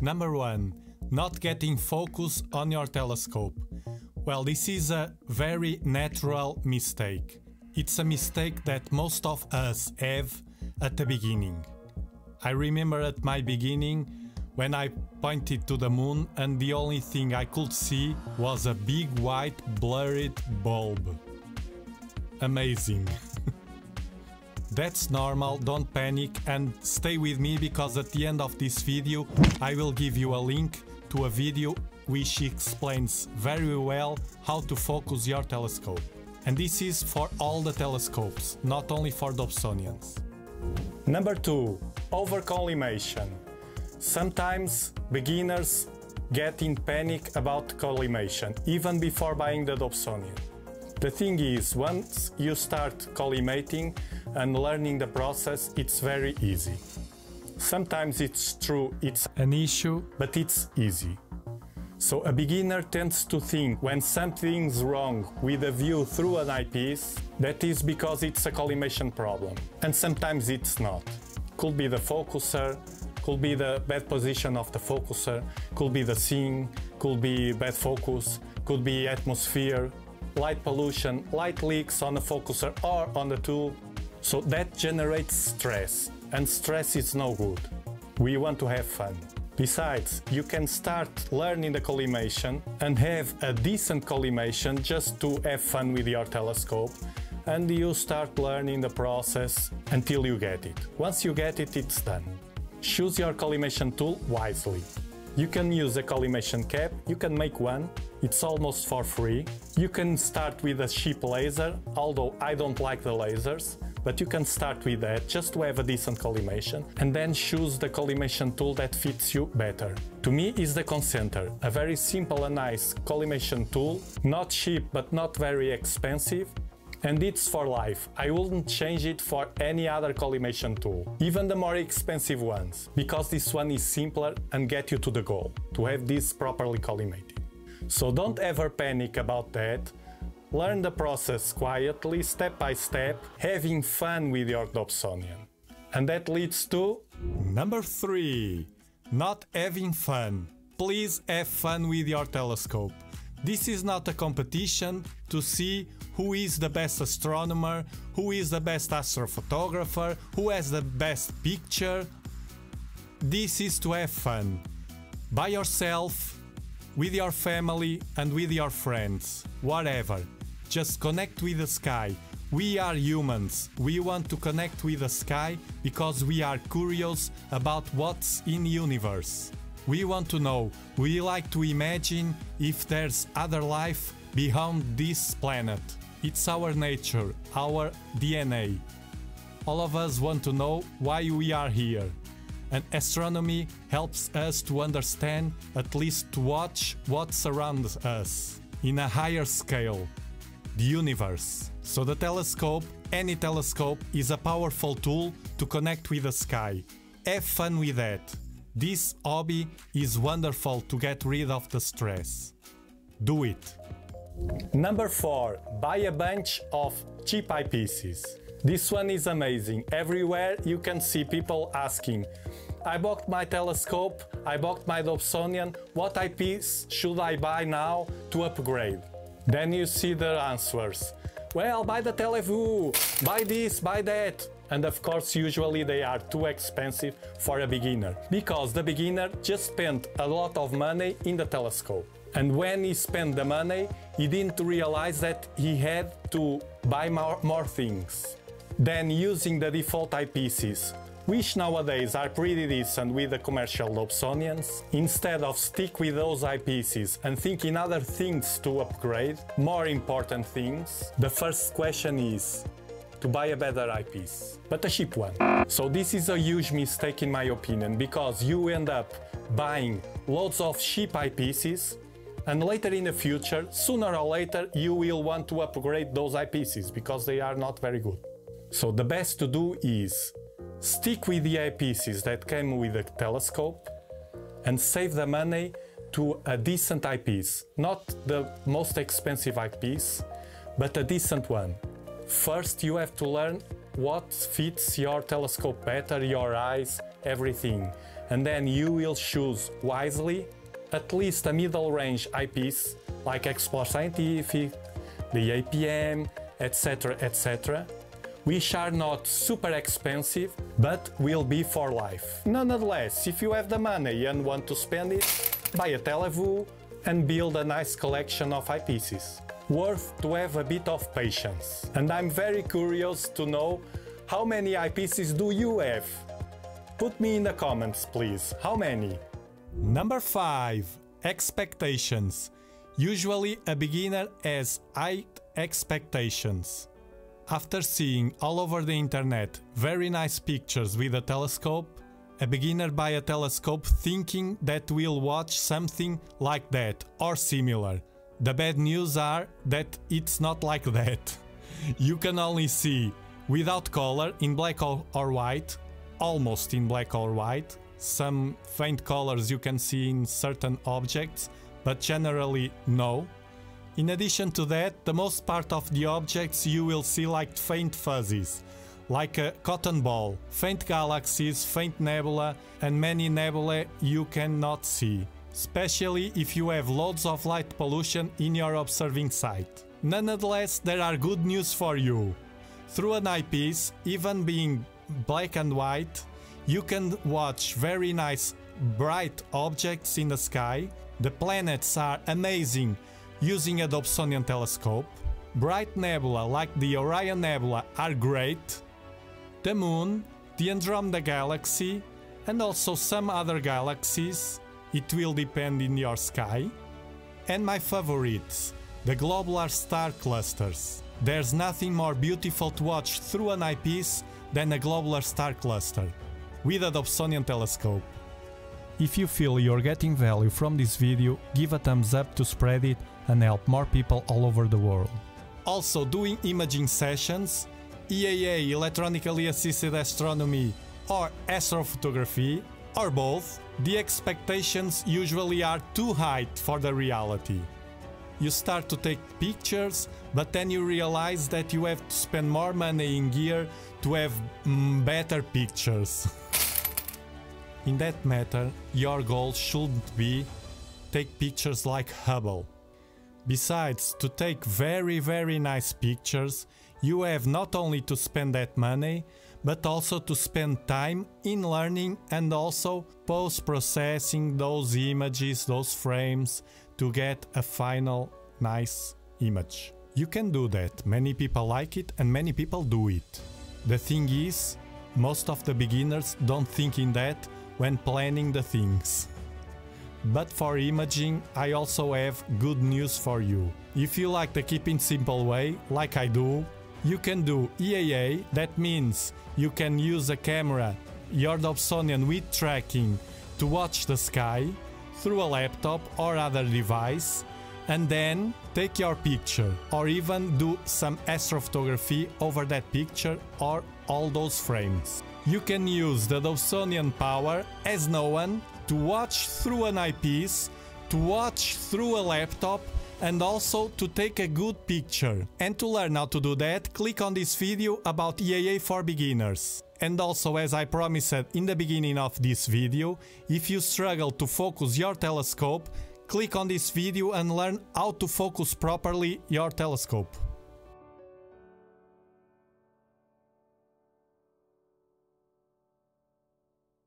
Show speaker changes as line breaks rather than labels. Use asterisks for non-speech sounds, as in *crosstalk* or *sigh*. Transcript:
Number one, not getting focus on your telescope. Well, this is a very natural mistake. It's a mistake that most of us have at the beginning. I remember at my beginning when I pointed to the moon and the only thing I could see was a big white blurred bulb. Amazing. That's normal, don't panic and stay with me because at the end of this video I will give you a link to a video which explains very well how to focus your telescope. And this is for all the telescopes, not only for Dobsonians. Number 2. Overcollimation. Sometimes beginners get in panic about collimation, even before buying the Dobsonian. The thing is, once you start collimating and learning the process, it's very easy. Sometimes it's true, it's an issue, but it's easy. So a beginner tends to think when something's wrong with a view through an eyepiece, that is because it's a collimation problem. And sometimes it's not. Could be the focuser, could be the bad position of the focuser, could be the scene, could be bad focus, could be atmosphere, light pollution, light leaks on the focuser or on the tool. So that generates stress, and stress is no good. We want to have fun. Besides, you can start learning the collimation and have a decent collimation just to have fun with your telescope and you start learning the process until you get it. Once you get it, it's done. Choose your collimation tool wisely. You can use a collimation cap, you can make one, it's almost for free. You can start with a cheap laser, although I don't like the lasers, but you can start with that. Just to have a decent collimation and then choose the collimation tool that fits you better. To me is the Concenter, a very simple and nice collimation tool, not cheap but not very expensive, and it's for life. I wouldn't change it for any other collimation tool, even the more expensive ones, because this one is simpler and get you to the goal, to have this properly collimated. So don't ever panic about that, Learn the process quietly, step by step, having fun with your Dobsonian. And that leads to... Number 3. Not having fun. Please have fun with your telescope. This is not a competition to see who is the best astronomer, who is the best astrophotographer, who has the best picture. This is to have fun. By yourself, with your family and with your friends, whatever. Just connect with the sky. We are humans. We want to connect with the sky because we are curious about what's in the universe. We want to know. We like to imagine if there's other life beyond this planet. It's our nature, our DNA. All of us want to know why we are here. And astronomy helps us to understand, at least to watch what surrounds us in a higher scale the universe. So the telescope, any telescope, is a powerful tool to connect with the sky. Have fun with that. This hobby is wonderful to get rid of the stress. Do it. Number 4. Buy a bunch of cheap eyepieces. This one is amazing. Everywhere you can see people asking, I bought my telescope, I bought my Dobsonian, what eyepiece should I buy now to upgrade? Then you see the answers. Well, buy the Televue, buy this, buy that. And of course, usually they are too expensive for a beginner, because the beginner just spent a lot of money in the telescope. And when he spent the money, he didn't realize that he had to buy more, more things. Then using the default eyepieces, which nowadays are pretty decent with the commercial Dobsonians, instead of stick with those eyepieces and thinking other things to upgrade, more important things, the first question is to buy a better eyepiece, but a cheap one. So this is a huge mistake in my opinion, because you end up buying loads of cheap eyepieces and later in the future, sooner or later, you will want to upgrade those eyepieces because they are not very good. So the best to do is Stick with the eyepieces that came with the telescope and save the money to a decent eyepiece. Not the most expensive eyepiece, but a decent one. First you have to learn what fits your telescope better, your eyes, everything. and then you will choose wisely at least a middle range eyepiece like Explore Scientific, the APM, etc. etc. which are not super expensive but will be for life. Nonetheless, if you have the money and want to spend it, buy a Televue and build a nice collection of eyepieces. Worth to have a bit of patience. And I'm very curious to know how many eyepieces do you have? Put me in the comments, please. How many? Number 5. Expectations. Usually a beginner has high expectations. After seeing all over the internet very nice pictures with a telescope, a beginner buy a telescope thinking that will watch something like that or similar. The bad news are that it's not like that. *laughs* You can only see without color in black or white, almost in black or white. Some faint colors you can see in certain objects, but generally no. In addition to that, the most part of the objects you will see like faint fuzzies, like a cotton ball, faint galaxies, faint nebula, and many nebulae you cannot see, especially if you have loads of light pollution in your observing site. Nonetheless, there are good news for you. Through an eyepiece, even being black and white, you can watch very nice bright objects in the sky. The planets are amazing using a Dobsonian telescope. Bright nebula like the Orion Nebula are great. The Moon, the Andromeda Galaxy, and also some other galaxies. It will depend in your sky. And my favorites, the globular star clusters. There's nothing more beautiful to watch through an eyepiece than a globular star cluster with a Dobsonian telescope. If you feel you're getting value from this video, give a thumbs up to spread it and help more people all over the world. Also doing imaging sessions, EAA electronically assisted astronomy or astrophotography, or both, the expectations usually are too high for the reality. You start to take pictures, but then you realize that you have to spend more money in gear to have mm, better pictures. *laughs* in that matter, your goal shouldn't be take pictures like Hubble. Besides, to take very very nice pictures, you have not only to spend that money, but also to spend time in learning and also post-processing those images, those frames, to get a final nice image. You can do that, many people like it and many people do it. The thing is, most of the beginners don't think in that when planning the things. But for imaging, I also have good news for you. If you like the keeping simple way, like I do, you can do EAA, that means you can use a camera, your Dobsonian with tracking, to watch the sky through a laptop or other device, and then take your picture, or even do some astrophotography over that picture or all those frames. You can use the Dobsonian power as no one to watch through an eyepiece, to watch through a laptop and also to take a good picture. And to learn how to do that, click on this video about EAA for beginners. And also as I promised in the beginning of this video, if you struggle to focus your telescope, click on this video and learn how to focus properly your telescope.